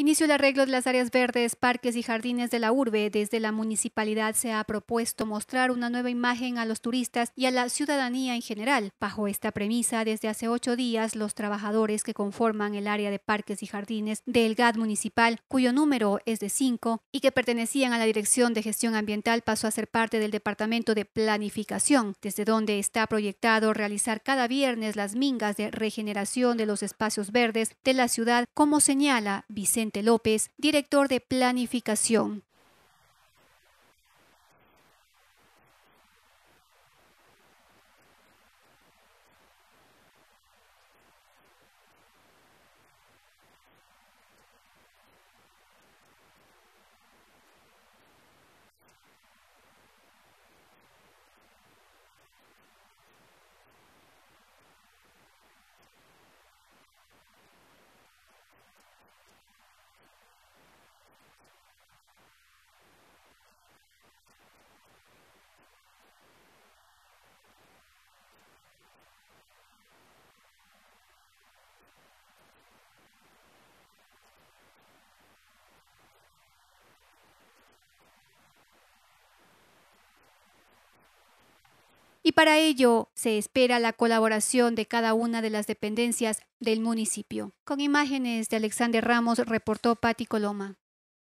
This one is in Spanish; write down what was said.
Inicio el arreglo de las áreas verdes, parques y jardines de la urbe. Desde la municipalidad se ha propuesto mostrar una nueva imagen a los turistas y a la ciudadanía en general. Bajo esta premisa, desde hace ocho días, los trabajadores que conforman el área de parques y jardines del GAD municipal, cuyo número es de cinco y que pertenecían a la Dirección de Gestión Ambiental, pasó a ser parte del Departamento de Planificación, desde donde está proyectado realizar cada viernes las mingas de regeneración de los espacios verdes de la ciudad, como señala Vicente López, director de Planificación. Y para ello se espera la colaboración de cada una de las dependencias del municipio. Con imágenes de Alexander Ramos reportó Patti Coloma.